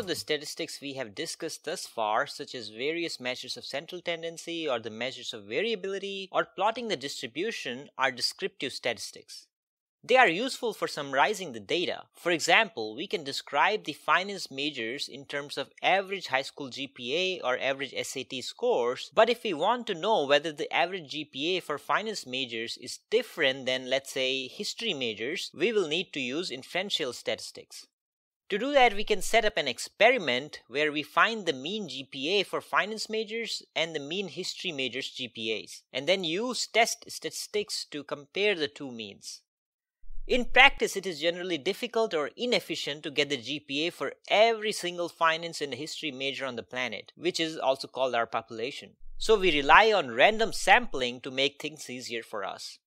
of the statistics we have discussed thus far, such as various measures of central tendency or the measures of variability or plotting the distribution, are descriptive statistics. They are useful for summarizing the data. For example, we can describe the finance majors in terms of average high school GPA or average SAT scores, but if we want to know whether the average GPA for finance majors is different than, let's say, history majors, we will need to use inferential statistics. To do that, we can set up an experiment where we find the mean GPA for finance majors and the mean history majors GPAs, and then use test statistics to compare the two means. In practice, it is generally difficult or inefficient to get the GPA for every single finance and history major on the planet, which is also called our population. So we rely on random sampling to make things easier for us.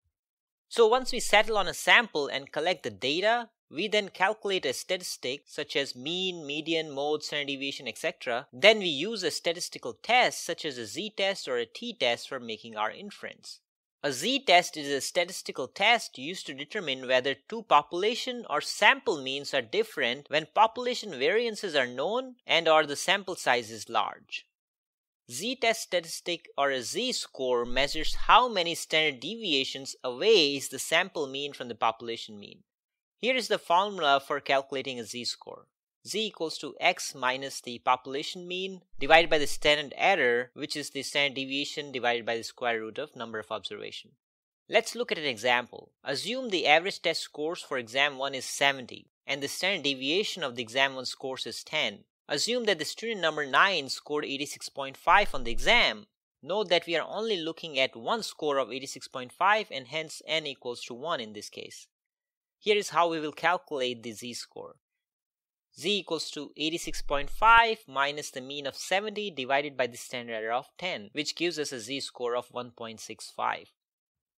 So once we settle on a sample and collect the data, we then calculate a statistic such as mean, median, mode, standard deviation, etc. Then we use a statistical test such as a z-test or a t-test for making our inference. A z-test is a statistical test used to determine whether two population or sample means are different when population variances are known and or the sample size is large. Z-test statistic or a z-score measures how many standard deviations away is the sample mean from the population mean. Here is the formula for calculating a z-score z equals to x minus the population mean divided by the standard error, which is the standard deviation divided by the square root of number of observation. Let's look at an example. Assume the average test scores for exam 1 is 70 and the standard deviation of the exam 1 scores is 10. Assume that the student number 9 scored 86.5 on the exam. Note that we are only looking at one score of 86.5 and hence n equals to 1 in this case. Here is how we will calculate the z-score z equals to 86.5 minus the mean of 70 divided by the standard error of 10, which gives us a z-score of 1.65.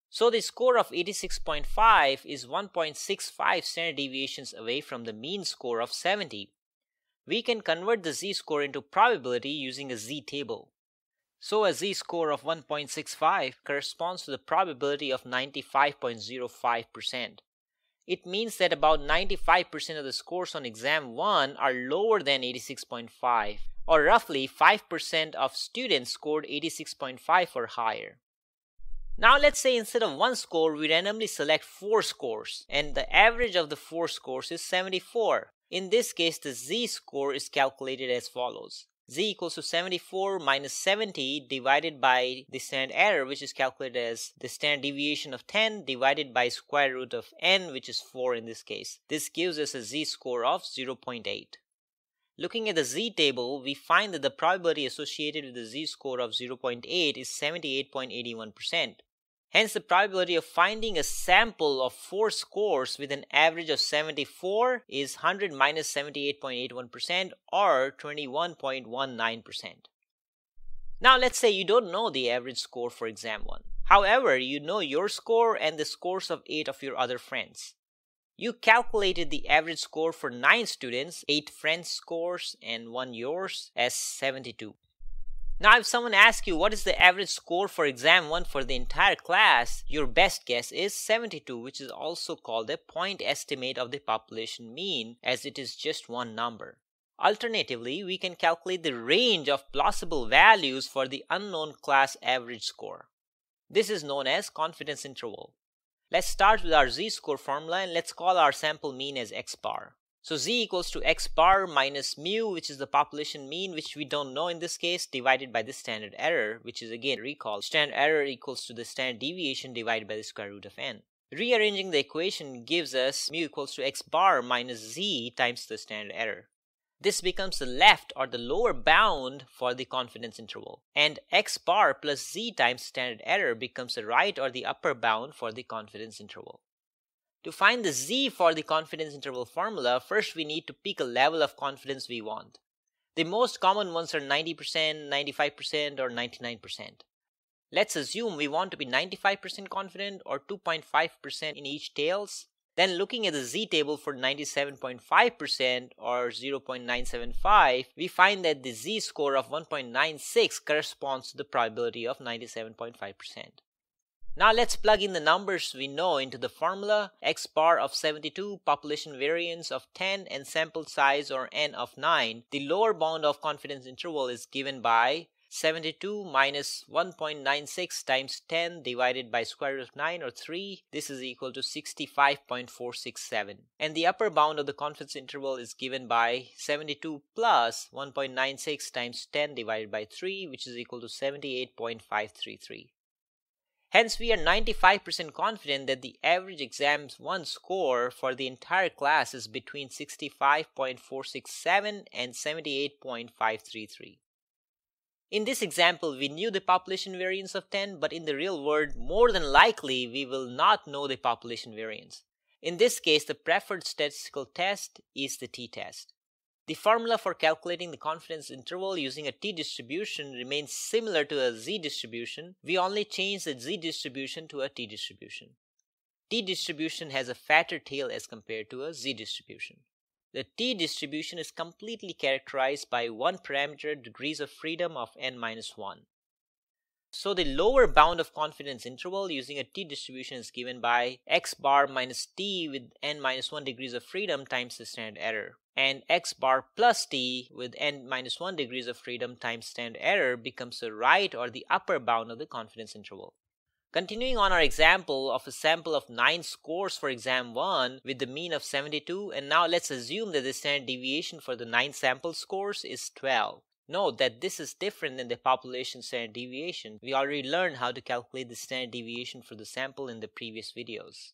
So the score of 86.5 is 1.65 standard deviations away from the mean score of 70. We can convert the z-score into probability using a z-table. So a z-score of 1.65 corresponds to the probability of 95.05%. It means that about 95% of the scores on exam 1 are lower than 86.5 or roughly 5% of students scored 86.5 or higher. Now let's say instead of one score we randomly select four scores and the average of the four scores is 74. In this case the z-score is calculated as follows z equals to 74 minus 70 divided by the standard error which is calculated as the standard deviation of 10 divided by square root of n which is 4 in this case. This gives us a z-score of 0.8. Looking at the z-table, we find that the probability associated with the z-score of 0.8 is 78.81%. Hence, the probability of finding a sample of four scores with an average of 74 is 100 minus 78.81% or 21.19%. Now, let's say you don't know the average score for exam 1. However, you know your score and the scores of 8 of your other friends. You calculated the average score for 9 students, 8 friends' scores, and 1 yours as 72. Now, if someone asks you what is the average score for exam 1 for the entire class, your best guess is 72, which is also called a point estimate of the population mean, as it is just one number. Alternatively, we can calculate the range of plausible values for the unknown class average score. This is known as confidence interval. Let's start with our z-score formula and let's call our sample mean as x bar. So z equals to x bar minus mu, which is the population mean, which we don't know in this case, divided by the standard error, which is again recall. Standard error equals to the standard deviation divided by the square root of n. Rearranging the equation gives us mu equals to x bar minus z times the standard error. This becomes the left or the lower bound for the confidence interval. And x bar plus z times standard error becomes the right or the upper bound for the confidence interval. To find the z for the confidence interval formula, first we need to pick a level of confidence we want. The most common ones are 90%, 95%, or 99%. Let's assume we want to be 95% confident or 2.5% in each tails. Then looking at the z-table for 97.5% or 0.975, we find that the z-score of 1.96 corresponds to the probability of 97.5%. Now let's plug in the numbers we know into the formula. X bar of 72, population variance of 10 and sample size or n of 9. The lower bound of confidence interval is given by 72 minus 1.96 times 10 divided by square root of 9 or 3 this is equal to 65.467 and the upper bound of the confidence interval is given by 72 plus 1.96 times 10 divided by 3 which is equal to 78.533 Hence, we are 95% confident that the average exam 1 score for the entire class is between 65.467 and 78.533. In this example, we knew the population variance of 10, but in the real world, more than likely, we will not know the population variance. In this case, the preferred statistical test is the t-test. The formula for calculating the confidence interval using a t-distribution remains similar to a z-distribution. We only change the z-distribution to a t-distribution. T-distribution has a fatter tail as compared to a z-distribution. The t-distribution is completely characterized by one parameter degrees of freedom of n minus 1. So the lower bound of confidence interval using a t-distribution is given by x bar minus t with n minus 1 degrees of freedom times the standard error. And x bar plus t with n minus 1 degrees of freedom times standard error becomes the right or the upper bound of the confidence interval. Continuing on our example of a sample of 9 scores for exam 1 with the mean of 72 and now let's assume that the standard deviation for the 9 sample scores is 12. Note that this is different than the population standard deviation. We already learned how to calculate the standard deviation for the sample in the previous videos.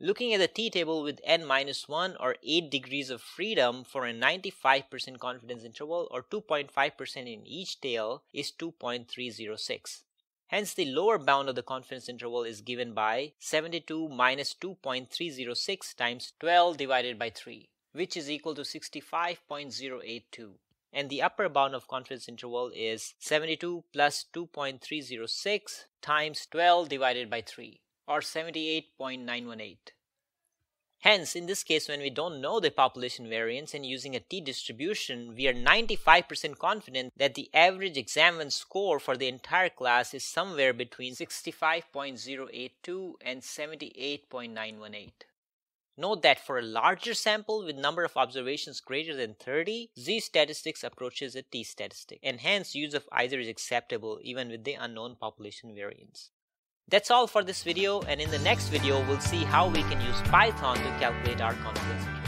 Looking at the t-table with n minus 1 or 8 degrees of freedom for a 95% confidence interval or 2.5% in each tail is 2.306. Hence, the lower bound of the confidence interval is given by 72 minus 2.306 times 12 divided by 3, which is equal to 65.082 and the upper bound of confidence interval is 72 plus 2.306 times 12 divided by 3 or 78.918. Hence, in this case, when we don't know the population variance and using a t-distribution, we are 95% confident that the average exam score for the entire class is somewhere between 65.082 and 78.918. Note that for a larger sample with number of observations greater than 30, z-statistics approaches a t-statistic, and hence use of either is acceptable even with the unknown population variance. That's all for this video and in the next video we'll see how we can use Python to calculate our confidence.